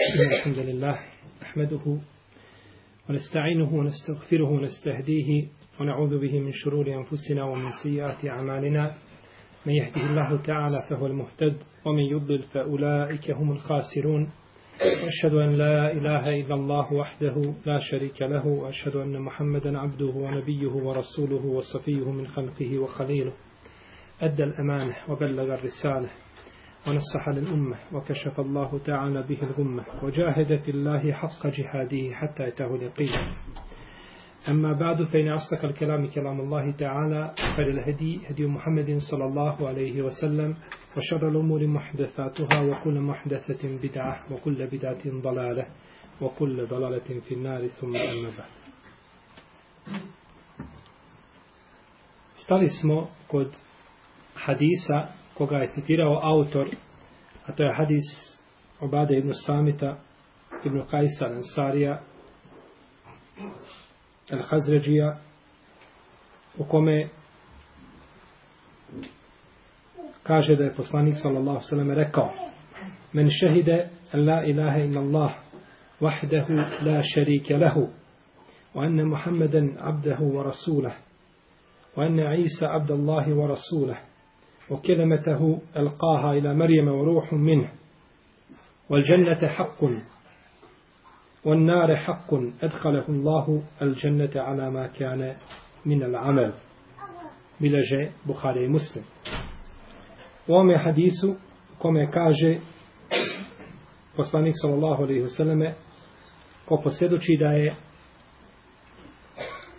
الحمد لله نحمده ونستعينه ونستغفره ونستهديه ونعوذ به من شرور أنفسنا ومن سيئات أعمالنا. من يهده الله تعالى فهو المهتد ومن يضلل فأولئك هم الخاسرون. وأشهد أن لا إله إلا الله وحده لا شريك له وأشهد أن محمدا عبده ونبيه ورسوله وصفيه من خلقه وخليله. أدى الأمانة وبلغ الرسالة. ونصح للأمة وكشف الله تعالى به الغمة وجاهد في الله حق جهاده حتى يتاه اليقين. أما بعد فإن أصدق الكلام كلام الله تعالى فللهدي هدي محمد صلى الله عليه وسلم وشر الأمور محدثاتها وكل محدثة بدعة وكل بدعة ضلالة وكل ضلالة في النار ثم أما بعد. Stali smo kod hadisa koga je citirao autor, a to je hadis Obade ibn Samita, ibn Kajsa Ansarija, Al-Hazređija, u kome kaže da je poslanik sallallahu sallam rekao Men šehide la ilaha illa Allah wahdahu la šarike lehu wa anna Muhammeden abdahu wa rasulah wa anna Isa abdallahi wa rasulah وكلمته ألقاها إلى مريم وروح منه والجنة حق والنار حق أدخله الله الجنة على ما كان من العمل بلجة بخاري مسلم وما حديث كما كاجه poslanik sallallahu alejhi ve selleme ko posjedoči da je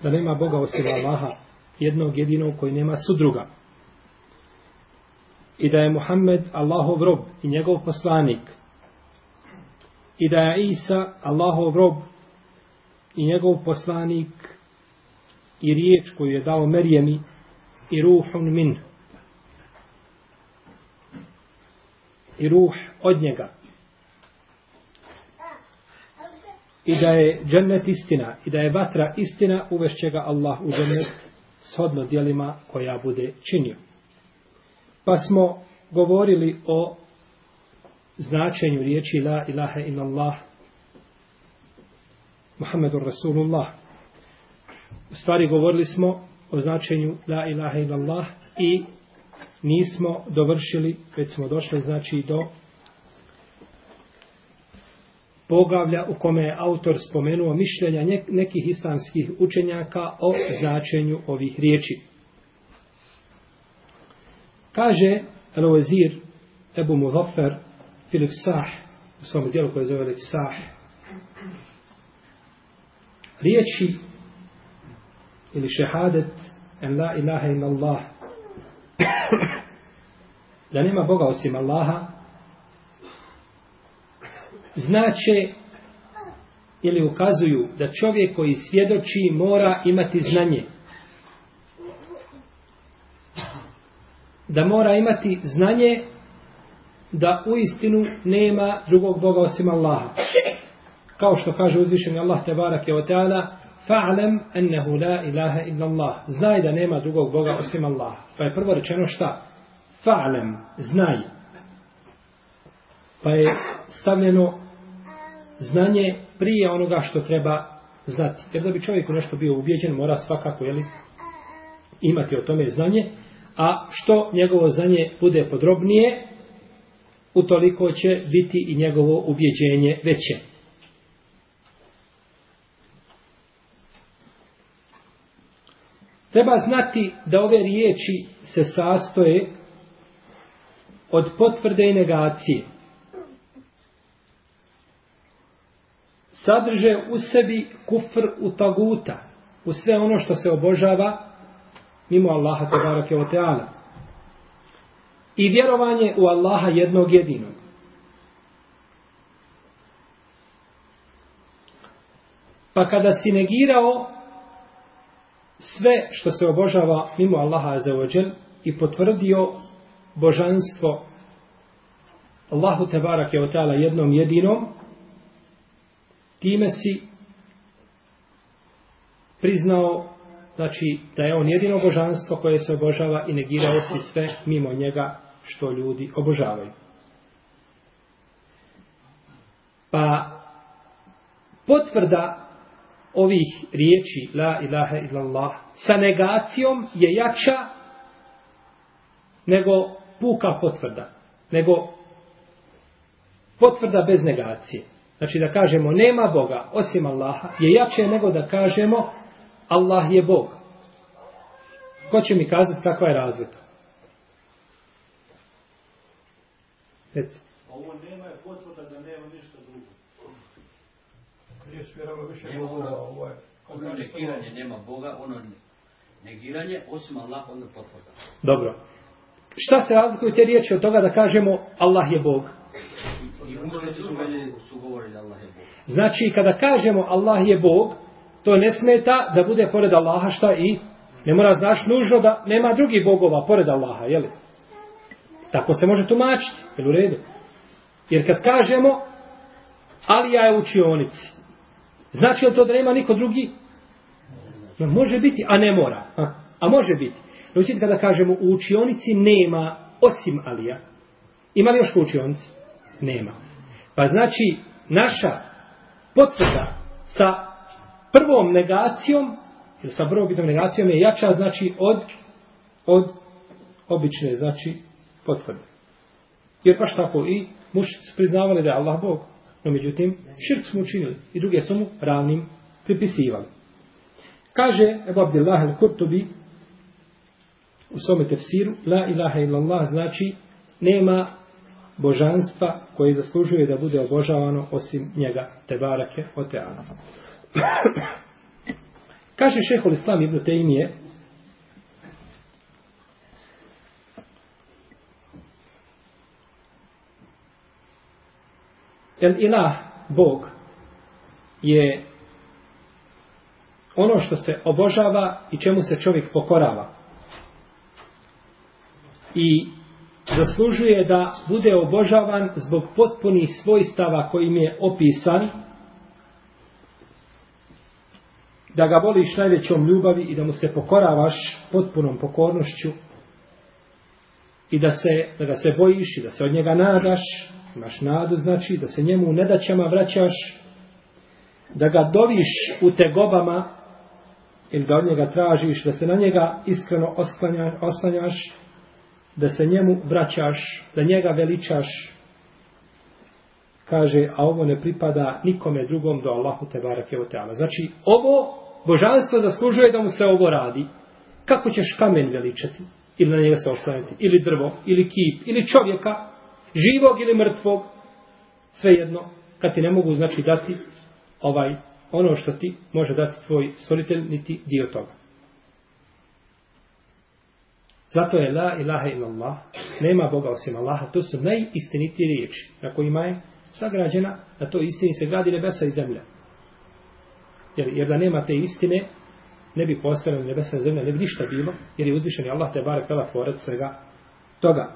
da nema Boga osim Allaha jednog jedinog koji nema sudruga i da je Muhammed Allahov rob i njegov poslanik. I da je Isa Allahov rob i njegov poslanik i riječ koju je dao Merjemi i ruhun min. I ruh od njega. I da je džennet istina i da je vatra istina uvešće ga Allah u džennet shodno dijelima koja bude činio. Pa smo govorili o značenju riječi La ilaha illallah Muhammedur Rasulullah. U stvari govorili smo o značenju La ilaha illallah i nismo dovršili, već smo došli znači do poglavlja u kome je autor spomenuo mišljenja nekih islamskih učenjaka o značenju ovih riječi. Kaže Al-Wazir Ebu Muzaffer Filip Sah u svom dijelu koje zove Sah riječi ili šehadet en la ilaha illa Allah da nema Boga osim Allaha znače ili ukazuju da čovjek koji svjedoči mora imati znanje. Da mora imati znanje da u istinu nema drugog Boga osim Allaha. Kao što kaže uzvišeni Allah te barake o teala, fa'lam ennehu la ilaha illa Allah. Znaj da nema drugog Boga osim Allaha. Pa je prvo rečeno šta? Fa'lam, znaj. Pa je stavljeno znanje prije onoga što treba znati. Jer da bi čovjeku nešto bio ubijeđen, mora svakako jeli, imati o tome znanje a što njegovo znanje bude podrobnije, utoliko će biti i njegovo ubjeđenje veće. Treba znati da ove riječi se sastoje od potvrde i negacije. Sadrže u sebi kufr u taguta, u sve ono što se obožava, mimo Allaha tebarake o teala. I vjerovanje u Allaha jednog jedinog. Pa kada si negirao sve što se obožava mimo Allaha azzawajal i potvrdio božanstvo Allahu tebarake o teala jednom jedinom, time si priznao znači da je on jedino božanstvo koje se obožava i negirao si sve mimo njega što ljudi obožavaju. Pa potvrda ovih riječi la ilaha illallah sa negacijom je jača nego puka potvrda. Nego potvrda bez negacije. Znači da kažemo nema Boga osim Allaha je jače nego da kažemo Allah je Bog. Ko će mi kazati kakva je razlika? Reci. Ovo nema je potvrda da nema ništa drugo. Riječ vjerava više govora, ovo je... Ono negiranje nema Boga, ono negiranje, osim Allah, ono potvrda. Dobro. Šta se razlikuju te riječi od toga da kažemo Allah je Bog? I učenici su su govorili Allah je Bog. Znači, kada kažemo Allah je Bog, to ne smeta da bude pored Allaha šta i ne mora znaš nužno da nema drugih bogova pored Allaha, jeli? Tako se može tumačiti, jel u redu? Jer kad kažemo Alija je u učionici, znači li to da nema niko drugi? No, može biti, a ne mora. A, a može biti. Znači, kada kažemo u učionici nema osim Alija, ima li još u učionici? Nema. Pa znači, naša potvrda sa prvom negacijom, ili sa prvobitnom negacijom je jača, znači, od, od obične, znači, potvrde. Jer baš tako i mušici priznavali da je Allah Bog. No međutim, širk smo učinili i druge su mu ravnim pripisivali. Kaže Ebu Abdillah al-Kurtubi u svome tefsiru, la ilaha illallah znači nema božanstva koje zaslužuje da bude obožavano osim njega, te barake o teana. Kaže šehol Islam ibn Tejmije, El ilah, Bog, je ono što se obožava i čemu se čovjek pokorava. I zaslužuje da bude obožavan zbog potpunih svojstava kojim je opisan, da ga voliš najvećom ljubavi i da mu se pokoravaš potpunom pokornošću i da, se, da ga se bojiš i da se od njega nadaš, imaš nadu znači da se njemu u nedaćama vraćaš, da ga doviš u tegobama ili da od njega tražiš, da se na njega iskreno oslanja, oslanjaš, da se njemu vraćaš, da njega veličaš, kaže, a ovo ne pripada nikome drugom do Allahu te barake o teala. Znači, ovo božanstvo zaslužuje da mu se ovo radi. Kako ćeš kamen veličati? Ili na njega se oslaniti? Ili drvo? Ili kip? Ili čovjeka? Živog ili mrtvog? Svejedno, kad ti ne mogu znači dati ovaj ono što ti može dati tvoj stvoritelj, niti dio toga. Zato je la ilaha illallah, nema Boga osim Allaha, to su najistinitije riječi na kojima je sagrađena, na to istini se gradi nebesa i zemlja. Jer, jer da nema te istine, ne bi postavljeno nebesa i zemlja, ne bi ništa bilo, jer je uzvišen Allah te barek tela tvorac svega toga.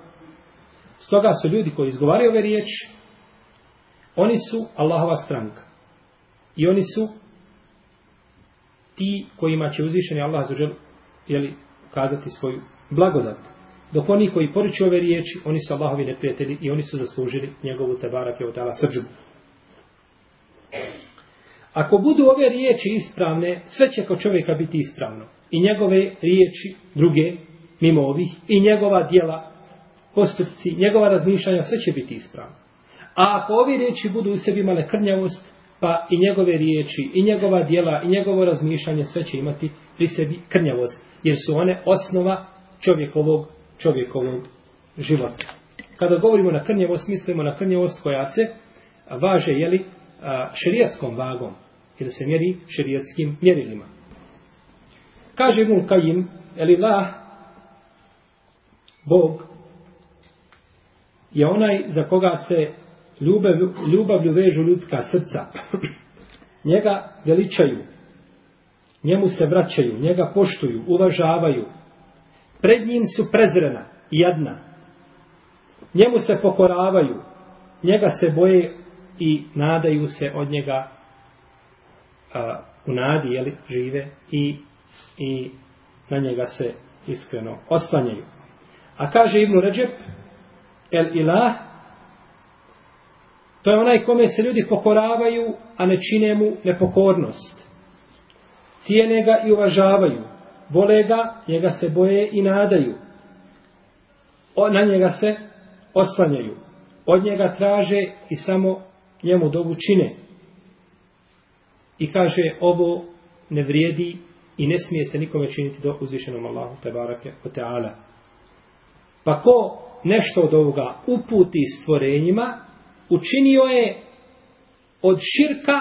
Stoga su ljudi koji izgovaraju ove riječi, oni su Allahova stranka. I oni su ti kojima će uzvišeni Allah zažel, jeli, ukazati svoju blagodat. Dok oni koji poruču ove riječi, oni su Allahovi neprijatelji i oni su zaslužili njegovu tebarak je odala srđbu. Ako budu ove riječi ispravne, sve će kod čovjeka biti ispravno. I njegove riječi, druge, mimo ovih, i njegova dijela, postupci, njegova razmišljanja, sve će biti ispravno. A ako ove riječi budu u sebi imale krnjavost, pa i njegove riječi, i njegova dijela, i njegovo razmišljanje, sve će imati pri sebi krnjavost. Jer su one osnova čovjekovog, čovjekovog života. Kada govorimo na krnjevost, mislimo na krnjevost koja se važe, jeli, šerijatskom vagom, ili se mjeri šerijatskim mjerilima. Kaže Ibn Kajim, eli la, Bog, je onaj za koga se ljubav, ljubavlju vežu ljudska srca. Njega veličaju, njemu se vraćaju, njega poštuju, uvažavaju. Pred njim su prezrena i jedna. Njemu se pokoravaju, njega se boje i nadaju se od njega a, u nadi, jeli, žive i, i na njega se iskreno oslanjaju. A kaže Ibnu Ređep, el ilah To je onaj kome se ljudi pokoravaju, a ne čine mu nepokornost. Cijene ga i uvažavaju. Vole ga, njega se boje i nadaju. O, na njega se oslanjaju. Od njega traže i samo njemu dobu čine. I kaže ovo ne vrijedi i ne smije se nikome činiti do uzvišenom Allahu te barake o teala. Pa ko nešto od ovoga uputi stvorenjima, učinio je od širka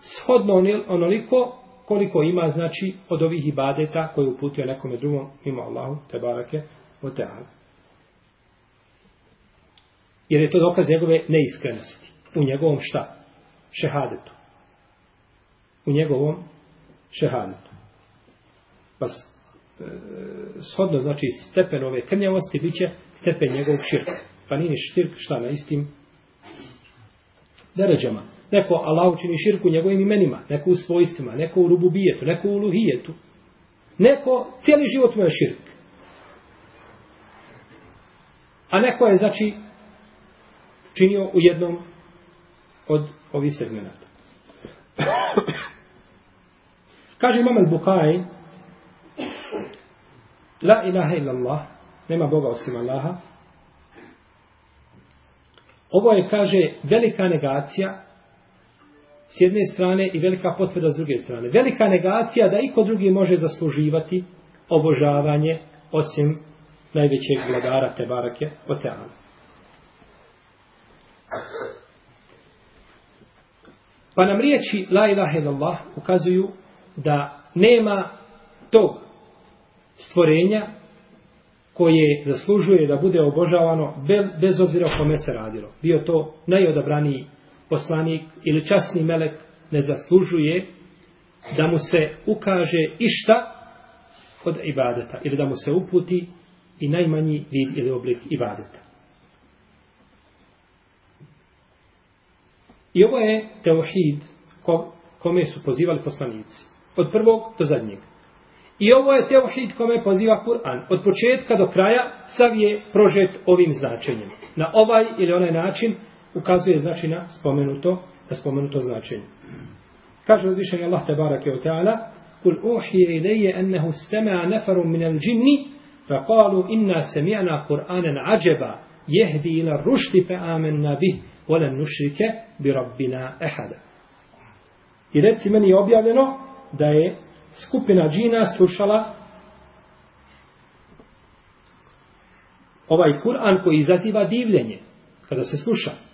shodno onoliko koliko ima znači od ovih ibadeta koje uputio nekome drugom mimo Allahu te barake o teala. Jer je to dokaz njegove neiskrenosti. U njegovom šta? Šehadetu. U njegovom šehadetu. Pa e, shodno znači stepen ove krnjavosti bit će stepen njegovog širka. Pa nije širk šta na istim deređama. Neko Allah učini širku njegovim imenima, neko u svojstvima, neko u rububijetu, neko u luhijetu. Neko cijeli život mu je širk. A neko je, znači, činio u jednom od ovih segmenata. Kaže Imam al-Bukhari, La ilaha illallah, nema Boga osim Allaha. Ovo je, kaže, velika negacija s jedne strane i velika potvrda s druge strane. Velika negacija da iko drugi može zasluživati obožavanje osim najvećeg vladara Tebarake Oteana. Pa nam riječi La ilaha illallah ukazuju da nema tog stvorenja koje zaslužuje da bude obožavano bez obzira o kome se radilo. Bio to najodabraniji poslanik ili časni melek ne zaslužuje da mu se ukaže išta od ibadeta ili da mu se uputi i najmanji vid ili oblik ibadeta. I ovo je teohid kome su pozivali poslanici. Od prvog do zadnjeg. I ovo je teohid kome poziva Kur'an. Od početka do kraja sav je prožet ovim značenjem. Na ovaj ili onaj način ukazuje znači na spomenuto, na spomenuto značenje. Kaže uzvišenje Allah tabarake ve ta'ala Kul uhije ilayya ennehu stema nafarun min al džinni fa kalu inna sami'na Kur'anan ađeba jehdi ila rušti fe amenna bih volen nušrike bi rabbina ehada. I reci meni je objavljeno da je skupina džina slušala ovaj Kur'an koji izaziva divljenje kada se sluša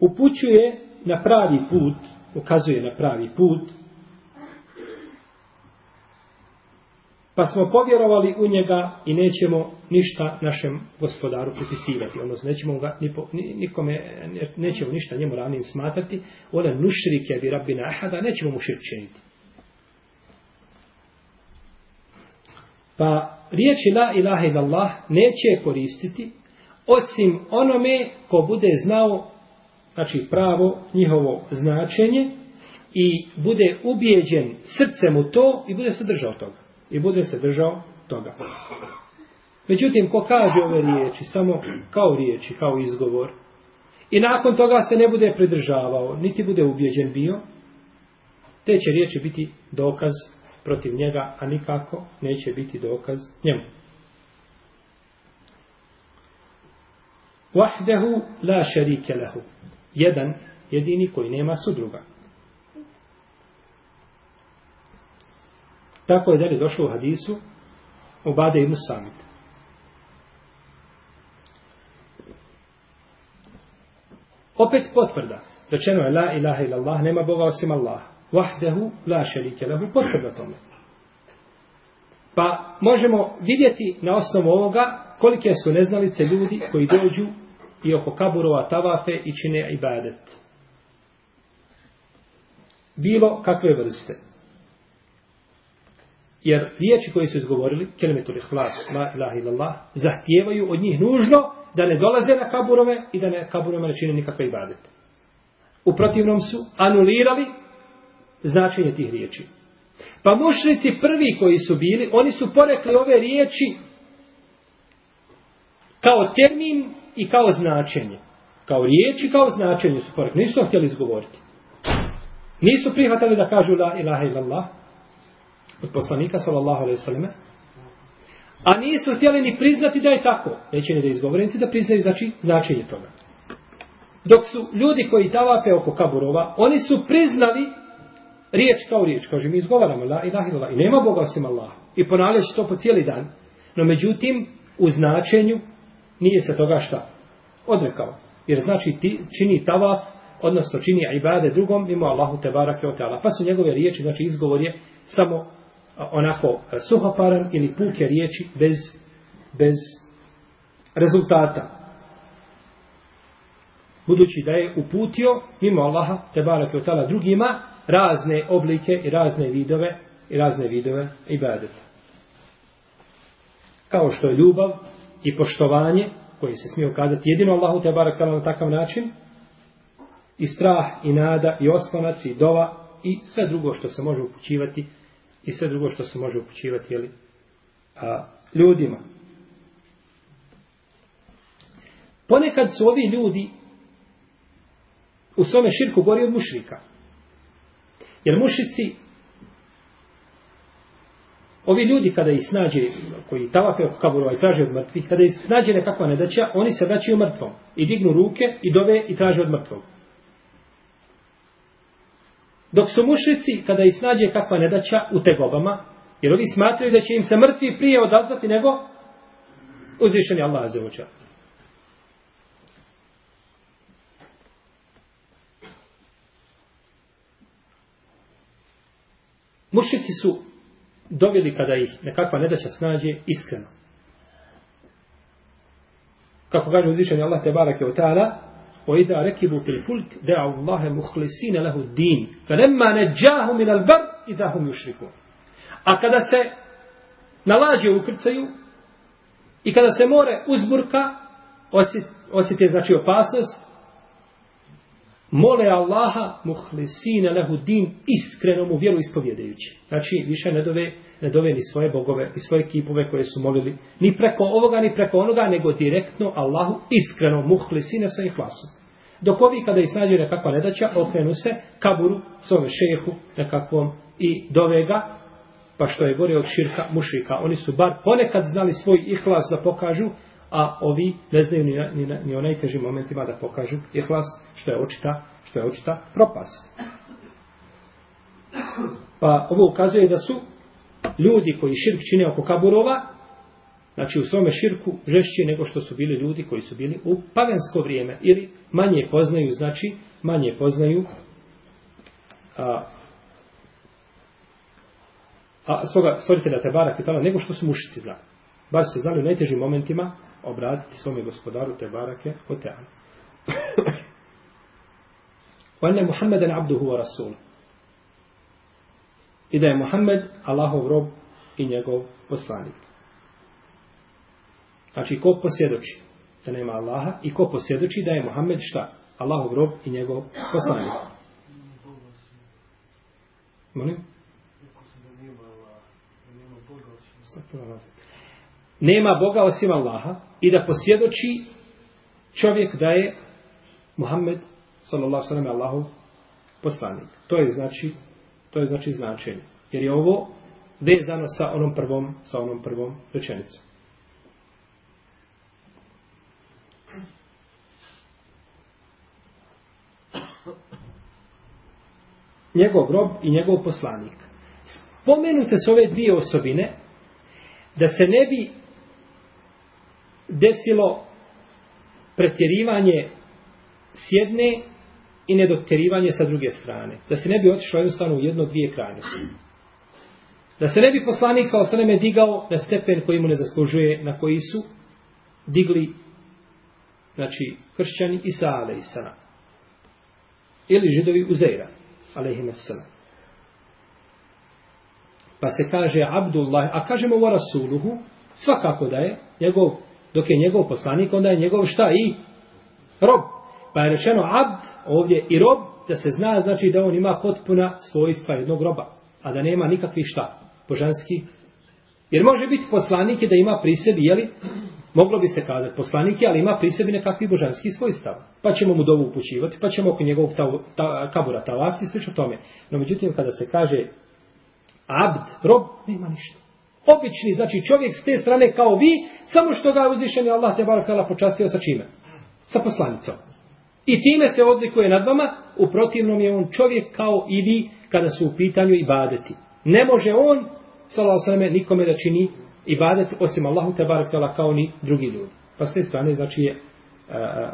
upućuje na pravi put, ukazuje na pravi put, pa smo povjerovali u njega i nećemo ništa našem gospodaru pripisivati, odnosno nećemo ga ni nikome, nećemo ništa njemu ravnim smatrati, ona nušrike bi rabbina ahada, nećemo mu širk činiti. Pa riječi la ilaha illallah neće koristiti osim onome ko bude znao znači pravo njihovo značenje i bude ubijeđen srcem u to i bude se držao toga. I bude se držao toga. Međutim, ko kaže ove riječi, samo kao riječi, kao izgovor, i nakon toga se ne bude pridržavao, niti bude ubijeđen bio, te će riječi biti dokaz protiv njega, a nikako neće biti dokaz njemu. Wahdehu la šerike lehu jedan jedini koji nema sudruga. Tako je dalje došlo u hadisu u Bade ibn Samit. Opet potvrda. Rečeno je la ilaha illallah, nema Boga osim Allah. Wahdehu la šerike lehu, potvrda tome. Pa možemo vidjeti na osnovu ovoga kolike su neznalice ljudi koji dođu i oko kaburova tavafe i čine ibadet. Bilo kakve vrste. Jer riječi koje su izgovorili, kelimetul ihlas, la ilaha illallah, zahtijevaju od njih nužno da ne dolaze na kaburove i da ne kaburove ne čine nikakve ibadete. U protivnom su anulirali značenje tih riječi. Pa mušnici prvi koji su bili, oni su porekli ove riječi kao termin i kao značenje. Kao riječi, kao značenje su korektne. Nisu to htjeli izgovoriti. Nisu prihvatali da kažu la ilaha illallah od poslanika sallallahu alaihi sallame. A nisu htjeli ni priznati da je tako. Neće ni da izgovoriti da priznaju znači značenje toga. Dok su ljudi koji tavape oko kaburova, oni su priznali riječ kao riječ. Kaže, mi izgovaramo la ilaha illallah i nema Boga osim Allaha. I ponavljaći to po cijeli dan. No međutim, u značenju nije se toga šta odrekao. Jer znači ti čini tava, odnosno čini ibade drugom mimo Allahu te barake o teala. Pa su njegove riječi, znači izgovor je samo onako e, suhoparan ili puke riječi bez, bez rezultata. Budući da je uputio mimo Allaha te barake o teala drugima razne oblike i razne vidove i razne vidove ibadeta. Kao što je ljubav i poštovanje koji se smije ukazati jedino Allahu te barake na takav način, i strah, i nada, i oslonac, i dova, i sve drugo što se može upućivati, i sve drugo što se može upućivati, jeli, a, ljudima. Ponekad su ovi ljudi u svome širku gori od mušrika. Jer mušici, ovi ljudi kada ih snađe, koji tavape oko kaburova i traže od mrtvih, kada ih snađe nekakva nedaća, oni se vraćaju mrtvom. I dignu ruke i dove i traže od mrtvog. Dok su mušici, kada ih snađe kakva nedaća u tegobama, jer ovi smatraju da će im se mrtvi prije odazvati nego uzvišeni Allah azzawajal. Mušici su doveli kada ih nekakva nedaća snađe iskreno. Kako kaže uzvišeni Allah te barake o ta'ala, وإذا ركبوا في الفلك دعوا الله مخلصين له الدين فلما نجاهم من البر إذا هم يشركون A kada se nalađe ukrcaju i kada se more uzburka, osjeti znači opasnost, mole Allaha muhlisine lehu din iskreno mu vjeru ispovjedajući. Znači više ne dove, ne dove ni svoje bogove, ni svoje kipove koje su molili, ni preko ovoga, ni preko onoga, nego direktno Allahu iskreno muhlisine sa ihlasom. Dok ovi kada ih snađe nekakva nedaća, okrenu se kaburu, svome šehu, nekakvom i dovega, pa što je gore od širka mušika. Oni su bar ponekad znali svoj ihlas da pokažu, a ovi ne znaju ni, ni, ni o najtežim momentima da pokažu ihlas, što je očita, što je očita propast. Pa ovo ukazuje da su ljudi koji širk čine oko kaburova, znači u svome širku žešći nego što su bili ljudi koji su bili u pagansko vrijeme ili manje poznaju, znači manje poznaju a, a svoga stvoritelja Tebara Kitala nego što su mušici znali. Bar se znali u najtežim momentima obratiti svome gospodaru te barake hotel. Valjne Muhammeden abduhu wa rasul. I da je Muhammed Allahov rob i njegov poslanik. Znači, ko posjedoči da nema Allaha i ko posjedoči da je Muhammed šta? Allahov rob i njegov poslanik. Molim? Nema Boga osim Allaha, i da posjedoči čovjek da je Muhammed sallallahu sallam Allahov poslanik. To je znači to je znači značenje. Jer je ovo vezano sa onom prvom sa onom prvom rečenicom. njegov rob i njegov poslanik. Spomenute su ove dvije osobine da se ne bi desilo pretjerivanje s jedne i nedokterivanje sa druge strane. Da se ne bi otišlo jednostavno u jedno dvije krajnosti. Da se ne bi poslanik sa osaneme digao na stepen koji mu ne zaslužuje, na koji su digli znači kršćani Isa alaihissalam ili židovi Uzeira alaihissalam. Pa se kaže Abdullah, a kažemo o Rasuluhu, svakako da je njegov, dok je njegov poslanik, onda je njegov šta i rob. Pa je rečeno abd ovdje i rob, da se zna znači da on ima potpuna svojstva jednog roba, a da nema nikakvi šta, božanski. Jer može biti poslanik da ima pri sebi, jeli, Moglo bi se kazati poslanik je, ali ima pri sebi nekakvi božanski svojstav. Pa ćemo mu dovu upućivati, pa ćemo oko njegovog ta, ta, kabura talati i slično tome. No međutim, kada se kaže abd, rob, nema ništa. Obični, znači čovjek s te strane kao vi, samo što ga je uzvišen Allah te barakala počastio sa čime? Sa poslanicom. I time se odlikuje nad vama, u protivnom je on čovjek kao i vi kada su u pitanju ibadeti. Ne može on, sallallahu sallam, nikome da čini ibadet osim Allahu te barakala kao ni drugi ljudi. Pa s te strane znači je uh,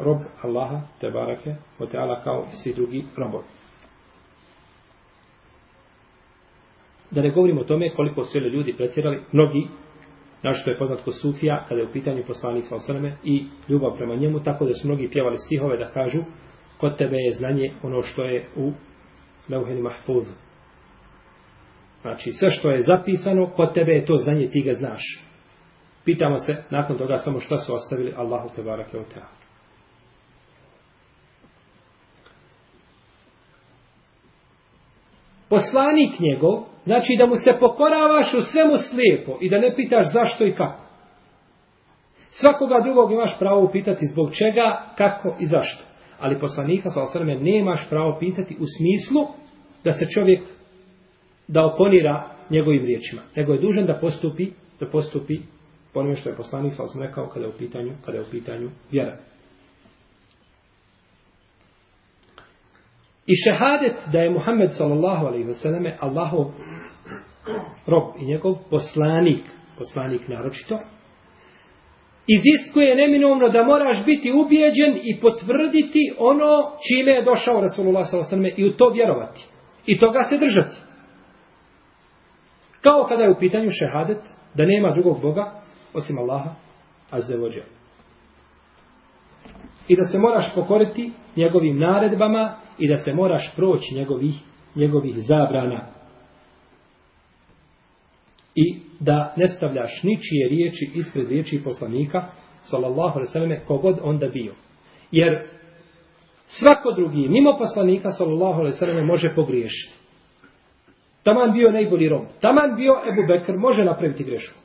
rob Allaha te barake o kao svi drugi robovi. Da ne govorimo o tome koliko su ljudi pretjerali, mnogi, našto što je poznat ko Sufija, kada je u pitanju poslanik sa osaname i ljubav prema njemu, tako da su mnogi pjevali stihove da kažu kod tebe je znanje ono što je u Leuheni Mahfuz. Znači, sve što je zapisano, kod tebe je to znanje, ti ga znaš. Pitamo se, nakon toga, samo što su ostavili Allahu te barake o. Poslanik njegov, znači da mu se pokoravaš u svemu slijepo i da ne pitaš zašto i kako. Svakoga drugog imaš pravo upitati zbog čega, kako i zašto. Ali poslanika, sa osrme, nemaš pravo pitati u smislu da se čovjek da oponira njegovim riječima. Nego je dužan da postupi, da postupi po onome što je poslanik, sa osrme, rekao kada je u pitanju, kada je u pitanju vjera. I šehadet da je Muhammed sallallahu alaihi ve selleme Allahov rob i njegov poslanik, poslanik naročito, iziskuje neminovno da moraš biti ubijeđen i potvrditi ono čime je došao Rasulullah s.a.v. i u to vjerovati. I toga se držati. Kao kada je u pitanju šehadet da nema drugog Boga osim Allaha azzevođa. I da se moraš pokoriti njegovim naredbama i da se moraš proći njegovih, njegovih zabrana i da ne stavljaš ničije riječi ispred riječi poslanika, sallallahu alaihi sallam, kogod onda bio. Jer svako drugi, mimo poslanika, sallallahu alaihi sallam, može pogriješiti. Taman bio najbolji rob. Taman bio Ebu Bekr, može napraviti grešku.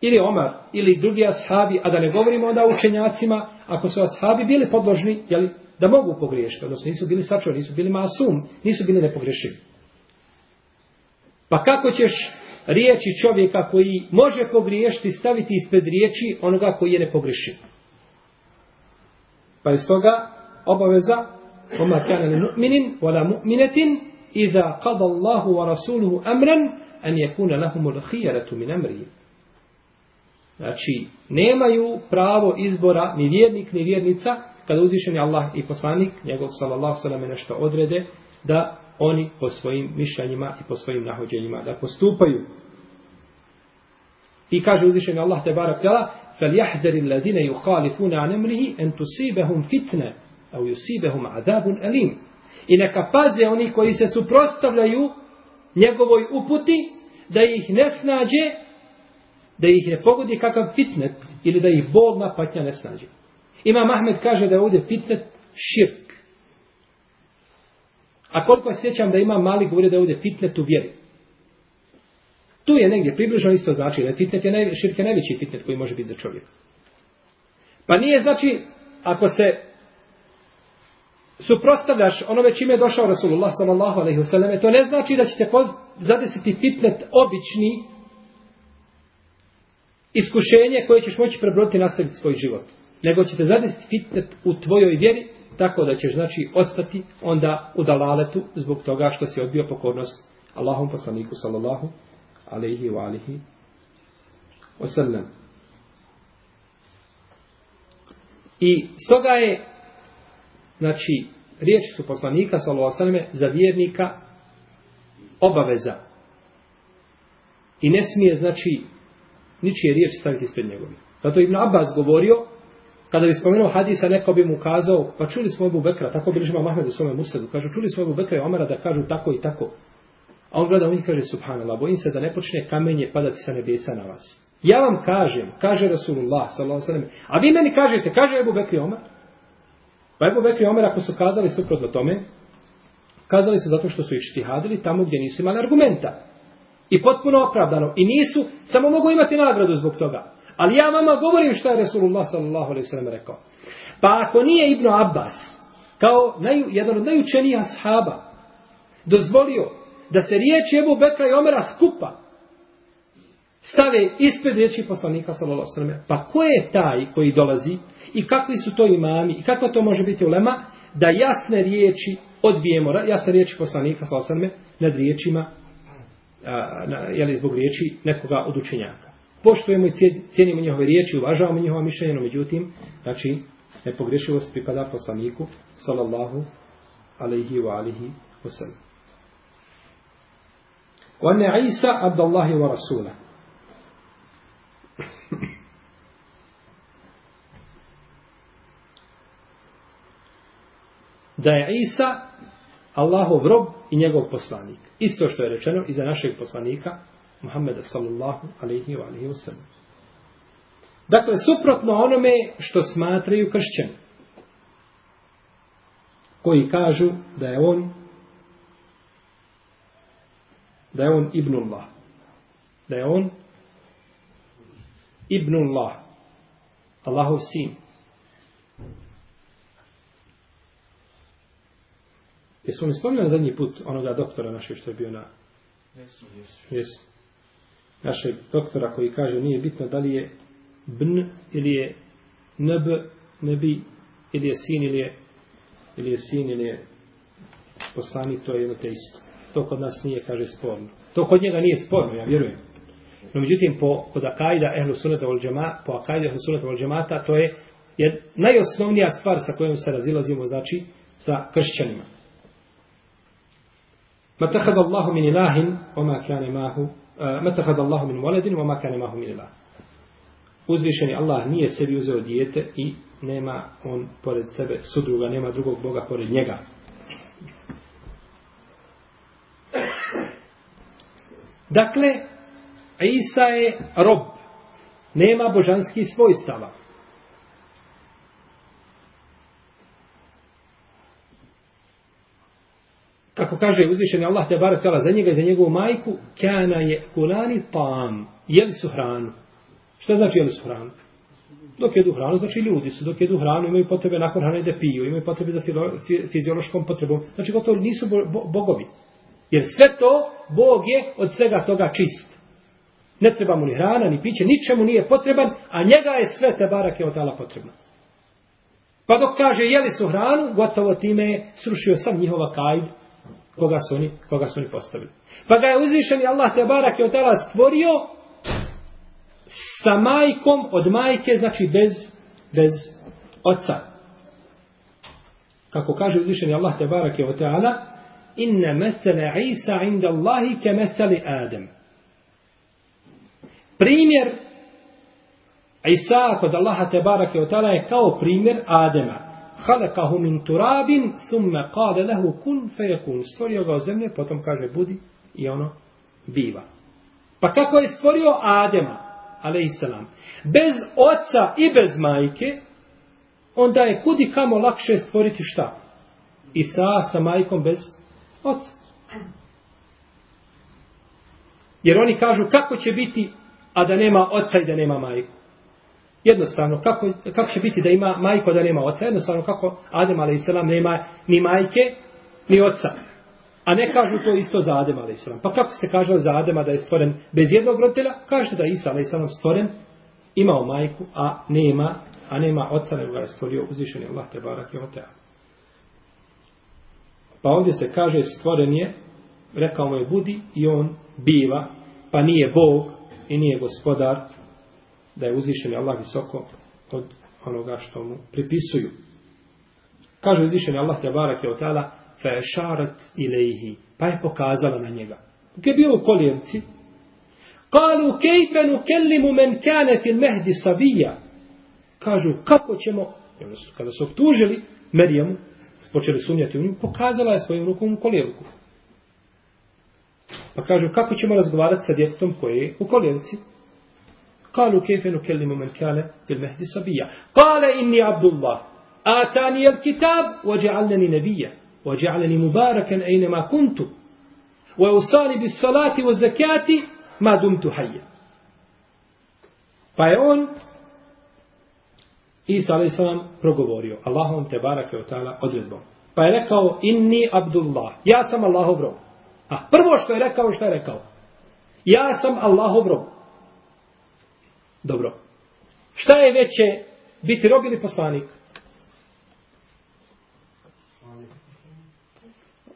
Ili Omar, ili drugi ashabi, a da ne govorimo onda o učenjacima, ako su ashabi bili podložni, jeli, da mogu pogriješiti, odnosno nisu bili sačuvani, nisu bili masum, nisu bili nepogrešivi. Pa kako ćeš riječi čovjeka koji može pogriješiti staviti ispred riječi onoga koji je nepogrešiv. Pa iz toga obaveza Oma kana li mu'minin wala mu'minetin iza qada Allahu wa rasuluhu amran an yakuna lahum al-khiyaratu min amri. Znači, nemaju pravo izbora ni vjernik ni vjernica kada uzvišeni Allah i poslanik, njegov sallallahu sallam nešto odrede, da oni po svojim mišljenjima i po svojim nahođenjima da postupaju. I kaže uzvišen Allah te barak tjela, فَلْيَحْدَرِ الَّذِينَ يُخَالِفُونَ عَنْ أَمْرِهِ أَنْ تُسِيبَهُمْ فِتْنَ أَوْ يُسِيبَهُمْ عَذَابٌ أَلِيمٌ I neka paze oni koji se suprostavljaju njegovoj uputi, da ih ne snađe, da ih ne pogodi kakav fitnet, ili da ih bolna patnja ne snađe. Imam Ahmed kaže da je ovdje fitnet širk. A koliko sjećam da ima mali govori da je ovdje fitnet u vjeri. Tu je negdje približno isto znači da fitnet je naj, širk je najveći fitnet koji može biti za čovjeka. Pa nije znači, ako se suprostavljaš onome čime je došao Rasulullah sallallahu alaihi wasallam, to ne znači da će te zadesiti fitnet obični iskušenje koje ćeš moći prebroditi i nastaviti svoj život. Nego će te zadesiti fitnet u tvojoj vjeri, tako da ćeš znači ostati onda u dalaletu zbog toga što si odbio pokornost Allahom poslaniku sallallahu alaihi wa alihi wasallam. I stoga je, znači, riječi su poslanika, sallallahu alaihi za vjernika obaveza. I ne smije, znači, ničije riječi staviti ispred njegove. Zato Ibn Abbas govorio, kada bi spomenuo hadisa, neko bi mu kazao, pa čuli smo Ebu Bekra, tako bi ližima Mahmed u svome Musadu, kažu, čuli smo Ebu Bekra i Omara da kažu tako i tako. A on gleda u njih kaže, subhanallah, bojim se da ne počne kamenje padati sa nebesa na vas. Ja vam kažem, kaže Rasulullah, sallallahu sallam, a vi meni kažete, kaže Ebu Bekri Omar. Pa Ebu Bekri Omar, ako su kazali suprotno tome, kazali su zato što su ih štihadili tamo gdje nisu imali argumenta. I potpuno opravdano. I nisu, samo mogu imati nagradu zbog toga. Ali ja vama govorim što je Resulullah sallallahu alaihi sallam rekao. Pa ako nije Ibn Abbas, kao naj, jedan od najučenijih ashaba, dozvolio da se riječi Ebu Bekra i Omera skupa stave ispred riječi poslanika sallallahu alejhi ve sellem. Pa ko je taj koji dolazi i kakvi su to imami i kako to može biti ulema da jasne riječi odbijemo jasne riječi poslanika sallallahu alejhi ve sellem nad riječima jeli, zbog riječi nekoga od učenjaka. Poštujemo i cijenimo njihove riječi, uvažavamo njihova mišljenja, no međutim, znači, nepogrešivost pripada poslaniku, sallallahu alaihi wa alihi wa sallam. وأن عيسى عبد الله ورسوله da je Isa Allahov rob i njegov poslanik. Isto što je rečeno i za našeg poslanika Muhammeda sallallahu alaihi wa alaihi wa sallam. Dakle, suprotno onome što smatraju kršćani. Koji kažu da je on da je on Ibnullah. Da je on Ibnullah. Allahov sin. Jesu mi spomljali zadnji put onoga doktora našeg što je bio na... Jesu, jesu. Jesu. Našeg doktora koji kaže nije bitno da li je bn ili je nb, nebi, ili je sin ili je, ili je sin ili je poslanik, to je jedno te isto. To kod nas nije, kaže, sporno. To kod njega nije sporno, ja vjerujem. No, međutim, po, kod akajda ehlu sunata vol po akajda ehlu sunata vol džemata, to je, je najosnovnija stvar sa kojom se razilazimo, znači, sa kršćanima. Ma tahad Allahu min ilahin, oma kane mahu, eh, ma tahad Allahu min waladin, oma kane mahu min ilah. Uzvišeni Allah nije sebi uzeo dijete i nema on pored sebe sudruga, nema drugog Boga pored njega. Dakle, Isa je rob. Nema božanskih svojstava. Kako kaže uzvišeni Allah te barak tala za njega i za njegovu majku, kana je kulani pam, Jeli su hranu. Šta znači jeli su hranu? Dok jedu hranu, znači ljudi su. Dok jedu hranu, imaju potrebe nakon hrane da piju. Imaju potrebe za fiziološkom potrebom. Znači gotovo nisu bogovi. Jer sve to, Bog je od svega toga čist. Ne treba mu ni hrana, ni piće, ničemu nije potreban, a njega je sve te barake od tala potrebno. Pa dok kaže jeli su hranu, gotovo time je srušio sam njihova kajd koga su oni, koga su oni postavili. Pa ga je uzvišeni Allah te barake od tala stvorio sa majkom od majke, znači bez, bez oca. Kako kaže uzvišeni Allah te barake od tala, inna mesele Isa inda Allahi ke mesele Adem. Primjer Isa kod Allaha te barake o tala je kao primjer Adema halakahu min turabin, thumme kade lehu kun fejekun. Stvorio ga od zemlje, potom kaže budi i ono biva. Pa kako je stvorio Adema, alaihissalam, bez oca i bez majke, onda je kudi kamo lakše stvoriti šta? Isa sa majkom bez oca. Jer oni kažu kako će biti, a da nema oca i da nema majku. Jednostavno, kako, kako će biti da ima majko da nema oca? Jednostavno, kako Adem a.s. nema ni majke, ni oca. A ne kažu to isto za Adem a.s. Pa kako ste kažali za Adema da je stvoren bez jednog roditelja? Kažete da je Isa a.s. stvoren, imao majku, a nema, a nema oca, nego ga je stvorio uzvišeni Allah te barak i otea. Pa ovdje se kaže stvoren je, rekao mu je budi i on biva, pa nije Bog i nije gospodar, da je uzvišen Allah visoko od onoga što mu pripisuju. Kaže uzvišeni Allah te barak je od tala, fa šarat ilaihi, pa je pokazala na njega. Dok je bio u kolijevci, kalu kejfe nu kellimu men kane fil mehdi sabija, kažu kako ćemo, kada su obtužili Merijamu, počeli sumnjati u nju, pokazala je svojim rukom u kolijevku. Pa kažu, kako ćemo razgovarati sa djetetom koje je u kolijevci? Kalu kefenu kellimu men kale fil mehdi sabija. Kale inni abdullah. Atani al kitab wađa'alneni nebija. Wađa'alneni mubarakan ejnema kuntu. Wa usani bis salati wa zakati ma dumtu hayya. Pa je on Isa alaih salam progovorio Allahom te barake o ta'ala odredbom. Pa je rekao inni Abdullah. Ja sam Allahov rob. A prvo što je rekao, što je rekao? Ja sam Allahov rob. Dobro. Šta je veće biti rob ili poslanik?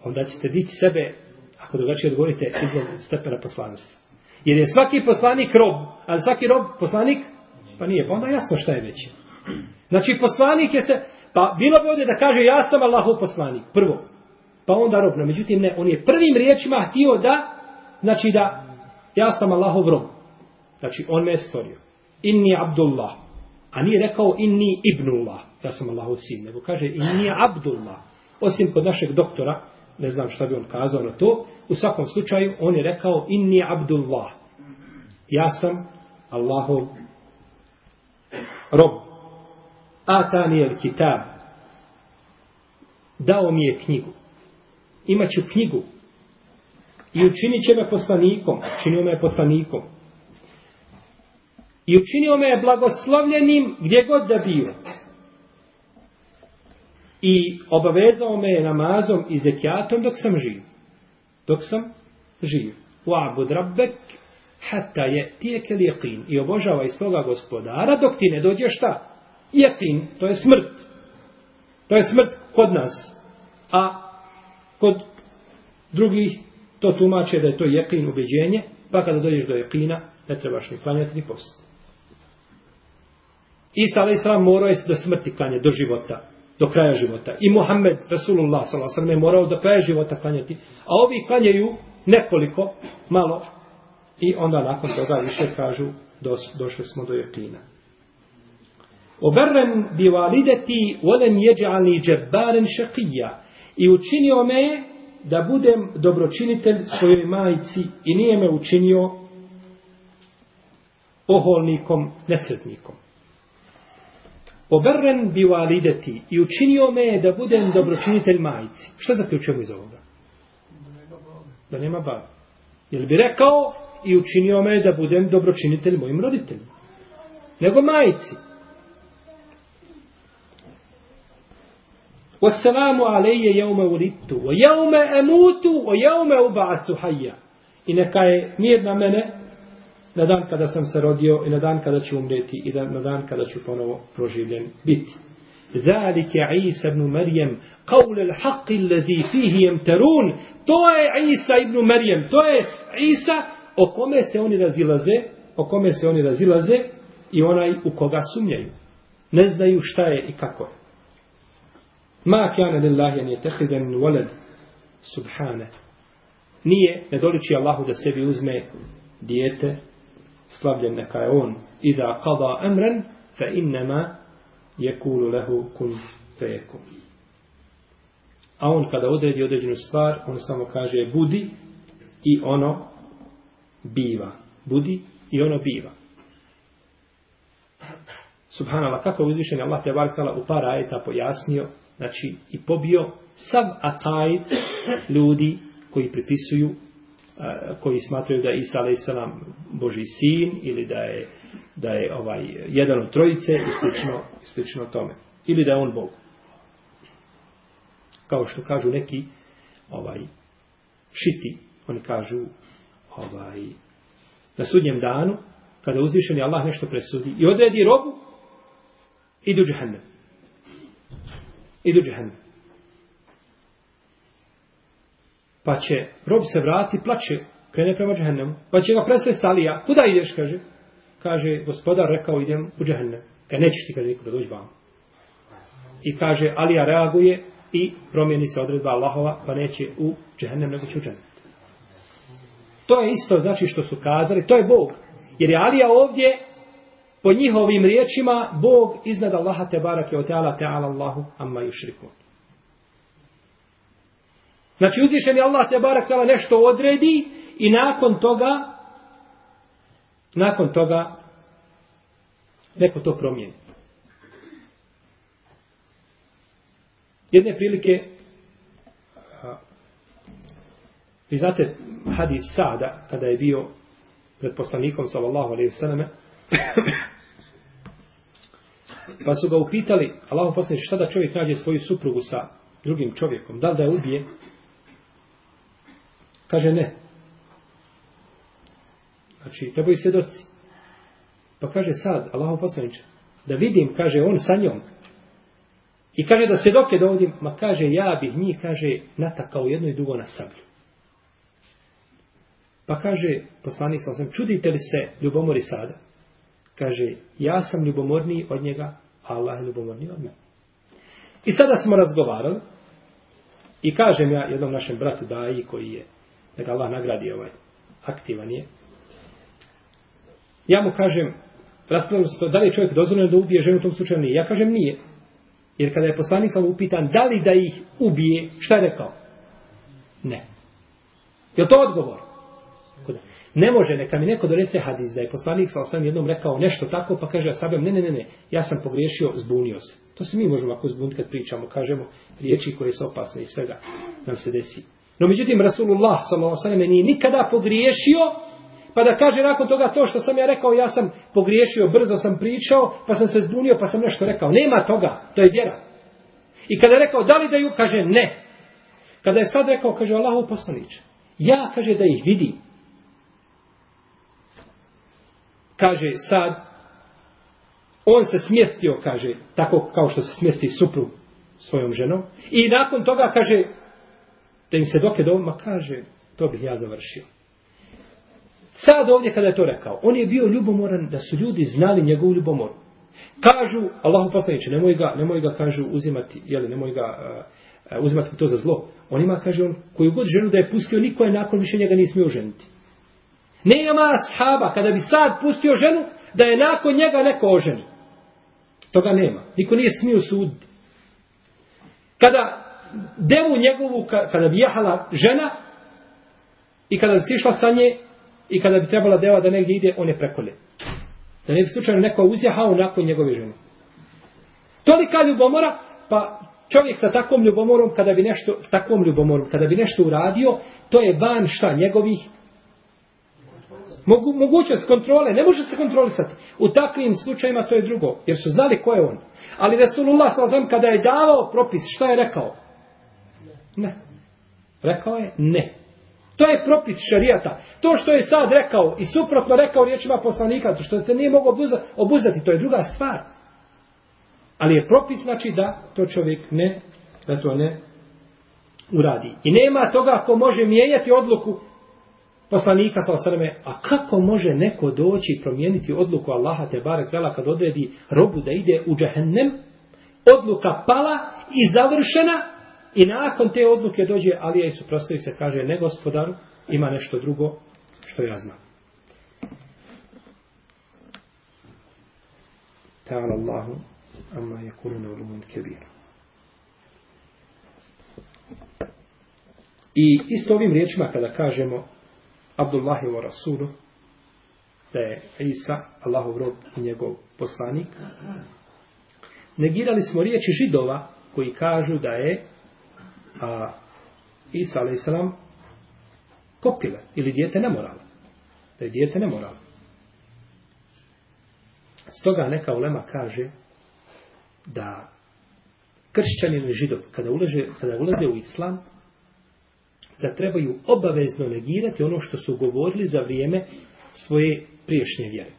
Onda ćete dići sebe, ako drugačije odgovorite, izgled stepena poslanstva. Jer je svaki poslanik rob, a svaki rob poslanik? Pa nije, pa onda jasno šta je veće. Znači poslanik je se, pa bilo bi ovdje da kaže ja sam Allahov poslanik, prvo. Pa onda rob, no međutim ne, on je prvim riječima htio da, znači da, ja sam Allahov rob. Znači on me je stvorio. Inni Abdullah. A nije rekao inni Ibnullah, ja sam Allahov sin, nego kaže inni Abdullah. Osim kod našeg doktora, ne znam šta bi on kazao na to, u svakom slučaju on je rekao inni Abdullah. Ja sam Allahov rob. Atani el kitab. Dao mi je knjigu. Imaću knjigu. I učinit će me poslanikom. Činio me poslanikom. I učinio me blagoslovljenim gdje god da bio. I obavezao me je namazom i zekijatom dok sam živ. Dok sam živ. Wa'bud rabbek hatta je tijeke lijeqin. I obožavaj svoga gospodara dok ti ne dođe šta? Jeqin, to je smrt. To je smrt kod nas. A kod drugih to tumače da je to jeqin ubeđenje, pa kada dođeš do jeqina, ne trebaš ni klanjati ni post. Isa a.s. morao je do smrti klanje, do života, do kraja života. I Muhammed, Rasulullah s.a.v. je morao do kraja života klanjati. A ovi klanjaju nekoliko, malo, i onda nakon toga više kažu, dos, došli smo do jeqina. Oberren bi valideti volem jeđani džebbaren šakija. I učinio me da budem dobročinitelj svojoj majici i nije me učinio oholnikom, nesretnikom. Oberren bi valideti i učinio me je da budem dobročinitelj majici. Što zaključujemo iz ovoga? Da nema baba. Jel bi rekao i učinio me da budem dobročinitelj mojim roditeljima? Nego majici. Wassalamu alejje jeume ulitu, wa jeume emutu, wa jeume uba'acu hajja. I neka je mir na mene na dan kada sam se rodio i na dan kada ću umreti i na dan kada ću ponovo proživljen biti. Zalike Isa ibn Marijem qawl al-haq alladhi fihi yamtarun. To je Isa ibn Marijem, to je Isa o kome se oni razilaze, o kome se oni razilaze i onaj u koga sumnjaju. Ne znaju šta je i kako je. Ma kana lillahi an yattakhidha min walad subhana. Nije ne doliči Allahu da sebi uzme dijete slavljen neka je on i da kada fa innama yekulu lahu kun fayakun. A on kada odredi određenu stvar, on samo kaže budi i ono biva. Budi i ono biva. Subhanallah, kako je uzvišen Allah te barkala u par ajeta pojasnio, znači i pobio sav ataj ljudi koji pripisuju koji smatraju da je Isa a.s. Boži sin ili da je, da je ovaj jedan od trojice i slično, slično tome. Ili da je on Bog. Kao što kažu neki ovaj šiti, oni kažu ovaj na sudnjem danu kada uzvišeni Allah nešto presudi i odredi robu idu džehennem. Idu džehennem. Pa će rob se vrati, plaće, krene prema džehennemu. Pa će ga presvesti Alija. Kuda ideš, kaže? Kaže, gospodar rekao, idem u džehennem. Kaj nećeš ti, kaže, nikoda doći vam. I kaže, Alija reaguje i promijeni se odredba Allahova, pa neće u džehennem, nego će u džehennem. To je isto, znači, što su kazali, to je Bog. Jer je Alija ovdje, po njihovim riječima, Bog iznad Allaha te barake o teala teala Allahu amma yushriku. Znači uzvišeni Allah te barak tala nešto odredi i nakon toga nakon toga neko to promijeni. Jedne prilike vi znate hadis Sada kada je bio pred poslanikom sallallahu alaihi sallam Pa su ga upitali, Allahu poslanik, šta da čovjek nađe svoju suprugu sa drugim čovjekom? Da li da je ubije? Kaže ne. Znači, trebaju svjedoci. Pa kaže sad, Allahov poslaniče, da vidim, kaže, on sa njom. I kaže da svjedoke dovodim, ma kaže, ja bih njih, kaže, natakao jedno i drugo na sablju. Pa kaže, poslanik sam sam, čudite li se ljubomori sada? Kaže, ja sam ljubomorniji od njega, a Allah je ljubomorniji od mene. I sada smo razgovarali i kažem ja jednom našem bratu Daji koji je, da ga Allah nagradi ovaj, aktivan je, ja mu kažem, raspravljamo se to, da li je čovjek dozvoljeno da ubije ženu u tom slučaju nije. Ja kažem nije. Jer kada je poslanik sam upitan da li da ih ubije, šta je rekao? Ne. Je to odgovor? Ne može, neka mi neko donese hadis da je poslanik sa osam jednom rekao nešto tako, pa kaže Asabem, ne, ne, ne, ne, ja sam pogriješio, zbunio se. To se mi možemo ako zbuniti kad pričamo, kažemo riječi koje su opasne i svega nam se desi. No međutim, Rasulullah s.a.v. nije nikada pogriješio, pa da kaže nakon toga to što sam ja rekao, ja sam pogriješio, brzo sam pričao, pa sam se zbunio, pa sam nešto rekao. Nema toga, to je vjera. I kada je rekao, da li da ju, kaže ne. Kada je sad rekao, kaže Allahu poslanić, ja, kaže da ih vidim, kaže sad, on se smjestio, kaže, tako kao što se smjesti suprug svojom ženom, i nakon toga kaže, da im se doke doma, kaže, to bih ja završio. Sad ovdje kada je to rekao, on je bio ljubomoran da su ljudi znali njegovu ljubomoru. Kažu, Allahu poslaniče, nemoj ga, nemoj ga, kažu, uzimati, jeli, nemoj ga uh, uh, uzimati to za zlo. On ima, kaže on, koju god ženu da je pustio, niko je nakon više njega nije smio ženiti. Nema ashaba kada bi sad pustio ženu da je nakon njega neko oženi. Toga nema. Niko nije smio suditi. Kada devu njegovu, kada bi jahala žena i kada bi sišla sa nje i kada bi trebala deva da negdje ide, on je prekolje. Da ne bi slučajno neko uzjahao nakon njegove žene. Tolika ljubomora, pa čovjek sa takvom ljubomorom, kada bi nešto, takvom ljubomorom, kada bi nešto uradio, to je van šta njegovih Mogu, mogućnost kontrole, ne može se kontrolisati. U takvim slučajima to je drugo, jer su znali ko je on. Ali Resulullah s.a.v. kada je davao propis, šta je rekao? Ne. Rekao je ne. To je propis šarijata. To što je sad rekao i suprotno rekao riječima poslanika, to što se nije mogo obuzdati, to je druga stvar. Ali je propis znači da to čovjek ne, da to ne uradi. I nema toga ko može mijenjati odluku poslanika sa osrme, a kako može neko doći i promijeniti odluku Allaha te barek vela kad odredi robu da ide u džahennem, odluka pala i završena i nakon te odluke dođe Alija i suprostavi se kaže ne gospodaru, ima nešto drugo što ja znam. Ta'ala Allahu amma yakuluna ulumun kebiru. I isto ovim riječima kada kažemo Abdullahi wa Rasulu, da je Isa, Allahov rob i njegov poslanik, negirali smo riječi židova koji kažu da je a, Isa, a.s. kopile ili dijete nemoralno. Da je dijete nemoralno. Stoga neka ulema kaže da kršćani ili židov, kada, uleže, kada ulaze u islam, da trebaju obavezno negirati ono što su govorili za vrijeme svoje priješnje vjere.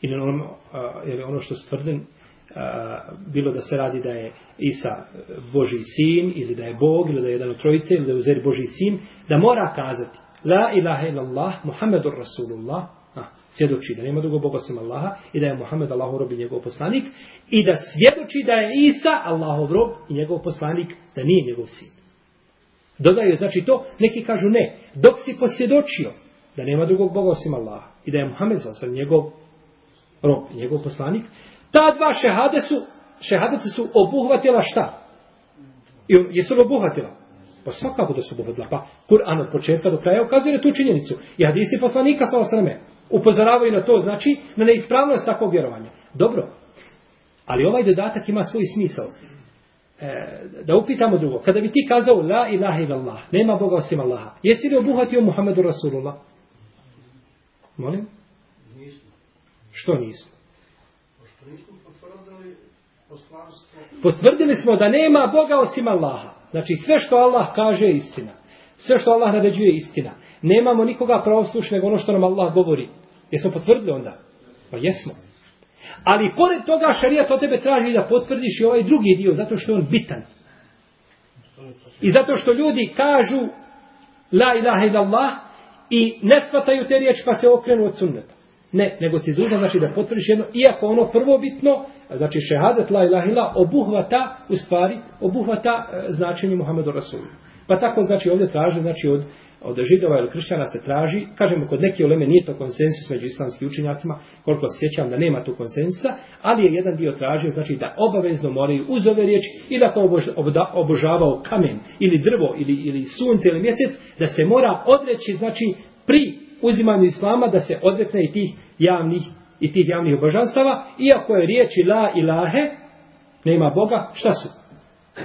I ono, a, ono što su tvrdili, bilo da se radi da je Isa Boži sin, ili da je Bog, ili da je jedan od trojice, ili da je uzer Boži sin, da mora kazati La ilaha illallah, Muhammedur Rasulullah, a, svjedoči da nema drugog Boga osim Allaha, i da je Muhammed Allahov rob i njegov poslanik, i da svjedoči da je Isa Allahov rob i njegov poslanik, da nije njegov sin. Dodaju, znači to, neki kažu ne. Dok si posvjedočio da nema drugog Boga osim Allaha i da je Muhammed sa njegov rob, njegov poslanik, ta dva šehade su, šehadete su obuhvatila šta? I jesu li obuhvatila? Pa svakako da su obuhvatila. Pa Kur'an od početka do kraja ukazuje na tu činjenicu. I hadisi poslanika sa osrame upozoravaju na to, znači na neispravnost takvog vjerovanja. Dobro. Ali ovaj dodatak ima svoj smisao e, da upitamo drugo. Kada bi ti kazao la ilaha illallah, nema Boga osim Allaha, jesi li obuhvatio Muhammedu Rasulullah? Molim? Nismo. Što nismo? Potvrdili smo da nema Boga osim Allaha. Znači sve što Allah kaže je istina. Sve što Allah naređuje je istina. Nemamo nikoga pravoslušnog nego ono što nam Allah govori. Jesmo potvrdili onda? Pa jesmo. Ali pored toga šarijat od tebe traži da potvrdiš i ovaj drugi dio, zato što je on bitan. I zato što ljudi kažu la ilaha illallah i ne shvataju te riječi pa se okrenu od sunneta. Ne, nego si dužan znači da potvrdiš jedno, iako ono prvo bitno, znači šehadet la ilaha illa obuhvata, u stvari, obuhvata e, značenje Muhammedu Rasulu. Pa tako znači ovdje traže, znači od od židova ili kršćana se traži, kažemo kod neke uleme nije to konsensus među islamskim učenjacima, koliko se sjećam da nema tu konsensusa, ali je jedan dio tražio, znači da obavezno moraju uz ove riječi, ili ako obožavao kamen, ili drvo, ili, ili sunce, ili mjesec, da se mora odreći, znači pri uzimanju islama, da se odrekne i tih javnih i tih javnih obožanstava, iako je riječi la ilahe, nema Boga, šta su?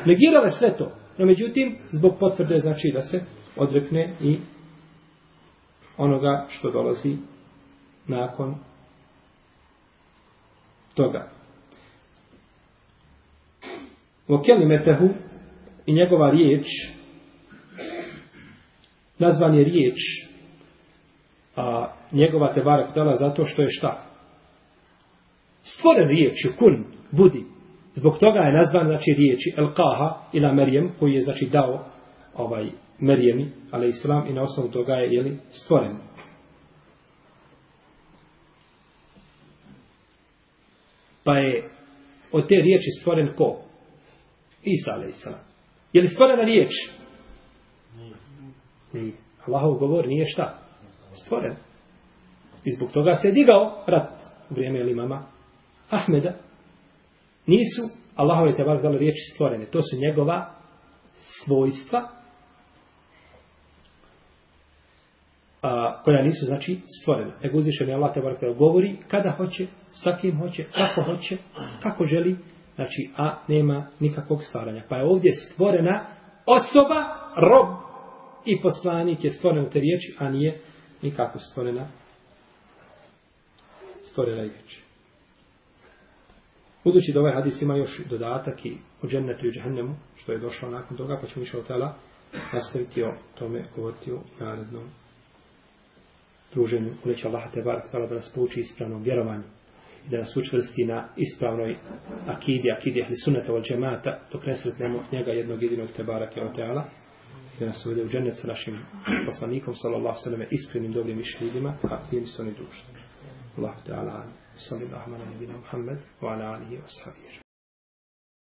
Negirale sve to. No međutim, zbog potvrde znači da se odrekne i onoga što dolazi nakon toga. O i njegova riječ nazvan je riječ a njegova te barak dala zato što je šta? Stvoren riječ kun, budi. Zbog toga je nazvan znači riječi El ila Merijem koji je znači dao ovaj Merijemi, ali islam i na osnovu toga je jeli, stvoren. Pa je od te riječi stvoren ko? Isa, ali islam. Je li stvorena riječ? Nije. Allahov govor nije šta? Stvoren. I zbog toga se je digao rat u vrijeme imama mama Ahmeda. Nisu Allahove te bar riječi stvorene. To su njegova svojstva a, koja nisu znači stvorena. Nego uzvišen je Allah te bar govori kada hoće, sa kim hoće, kako hoće, kako želi, znači, a nema nikakvog stvaranja. Pa je ovdje stvorena osoba, rob i poslanik je stvoren u te riječi, a nije nikako stvorena stvorena riječ. Budući da ovaj hadis ima još dodatak i o džennetu i džahennemu, što je došlo nakon toga, pa ćemo išao tela nastaviti o tome govoriti u narednom druženju, uleće Allah te bar, da nas pouči ispravnom vjerovanju i da nas učvrsti na ispravnoj akidi, akidi ahli sunnata wal džemata, dok ne sretnemo njega jednog jedinog te barake teala. i da nas uvede u džennet sa našim poslanikom, sallallahu sallam, iskrenim dobrim mišljivima, a tijem su oni društvo. Allah te'ala sallallahu ala nebina Muhammed, wa ala alihi wa sahabihi.